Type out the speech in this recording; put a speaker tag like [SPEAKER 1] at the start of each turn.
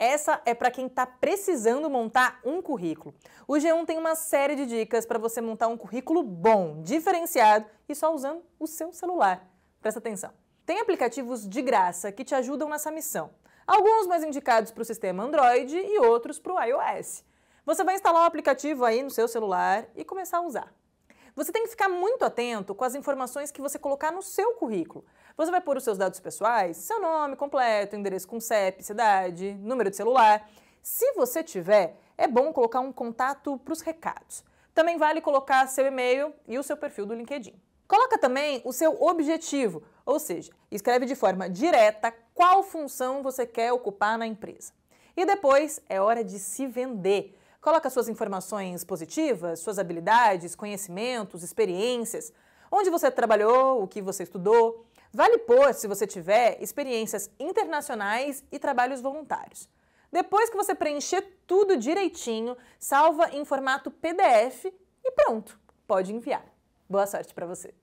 [SPEAKER 1] Essa é para quem está precisando montar um currículo. O G1 tem uma série de dicas para você montar um currículo bom, diferenciado e só usando o seu celular. Presta atenção. Tem aplicativos de graça que te ajudam nessa missão. Alguns mais indicados para o sistema Android e outros para o iOS. Você vai instalar o aplicativo aí no seu celular e começar a usar. Você tem que ficar muito atento com as informações que você colocar no seu currículo. Você vai pôr os seus dados pessoais, seu nome completo, endereço com CEP, cidade, número de celular. Se você tiver, é bom colocar um contato para os recados. Também vale colocar seu e-mail e o seu perfil do LinkedIn. Coloca também o seu objetivo, ou seja, escreve de forma direta qual função você quer ocupar na empresa. E depois é hora de se vender. Coloca suas informações positivas, suas habilidades, conhecimentos, experiências, onde você trabalhou, o que você estudou. Vale pôr, se você tiver, experiências internacionais e trabalhos voluntários. Depois que você preencher tudo direitinho, salva em formato PDF e pronto, pode enviar. Boa sorte para você!